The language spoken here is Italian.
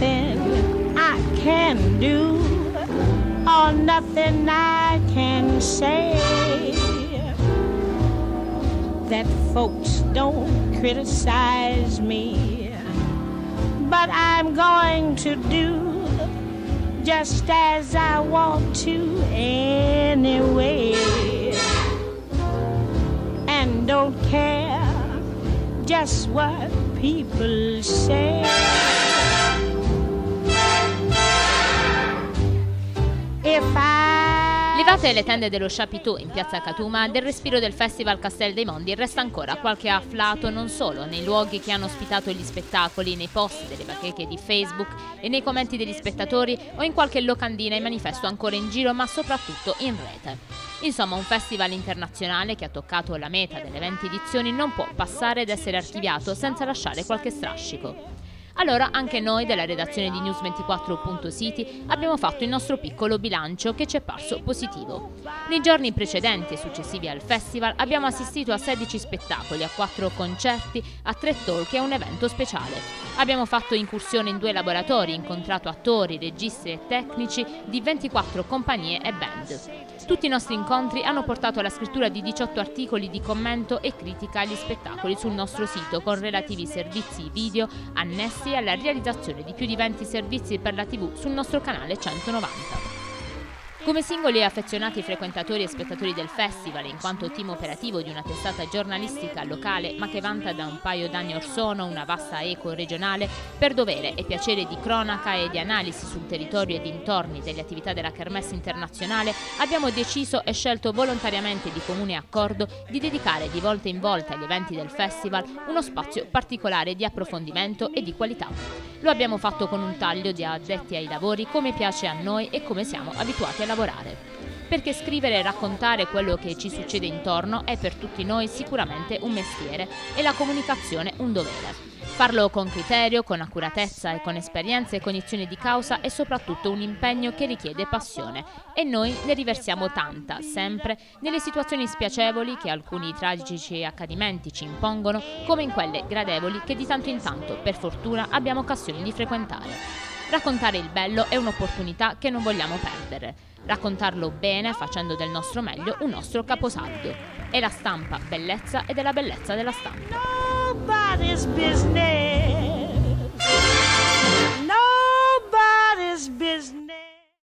nothing I can do or nothing I can say. That folks don't criticize me, but I'm going to do just as I want to anyway. And don't care just what people say. Levate le tende dello Chapiteau in piazza Catuma, del respiro del Festival Castel dei Mondi resta ancora qualche afflato non solo nei luoghi che hanno ospitato gli spettacoli, nei post delle bacheche di Facebook e nei commenti degli spettatori o in qualche locandina e manifesto ancora in giro ma soprattutto in rete. Insomma, un festival internazionale che ha toccato la meta delle 20 edizioni non può passare ad essere archiviato senza lasciare qualche strascico. Allora anche noi della redazione di News24.city abbiamo fatto il nostro piccolo bilancio che ci è parso positivo. Nei giorni precedenti e successivi al festival abbiamo assistito a 16 spettacoli, a 4 concerti, a 3 talk e a un evento speciale. Abbiamo fatto incursione in due laboratori, incontrato attori, registi e tecnici di 24 compagnie e band. Tutti i nostri incontri hanno portato alla scrittura di 18 articoli di commento e critica agli spettacoli sul nostro sito con relativi servizi video annessi alla realizzazione di più di 20 servizi per la TV sul nostro canale 190. Come singoli e affezionati frequentatori e spettatori del festival, in quanto team operativo di una testata giornalistica locale, ma che vanta da un paio d'anni or sono una vasta eco regionale, per dovere e piacere di cronaca e di analisi sul territorio e dintorni delle attività della Kermesse internazionale, abbiamo deciso e scelto volontariamente di comune accordo di dedicare di volta in volta agli eventi del festival uno spazio particolare di approfondimento e di qualità. Lo abbiamo fatto con un taglio di addetti ai lavori come piace a noi e come siamo abituati a lavorare. Perché scrivere e raccontare quello che ci succede intorno è per tutti noi sicuramente un mestiere e la comunicazione un dovere. Farlo con criterio, con accuratezza e con esperienza e cognizione di causa è soprattutto un impegno che richiede passione e noi ne riversiamo tanta, sempre, nelle situazioni spiacevoli che alcuni tragici accadimenti ci impongono, come in quelle gradevoli che di tanto in tanto, per fortuna, abbiamo occasione di frequentare. Raccontare il bello è un'opportunità che non vogliamo perdere. Raccontarlo bene, facendo del nostro meglio un nostro caposaldo. È la stampa bellezza e della bellezza della stampa. nobody's business.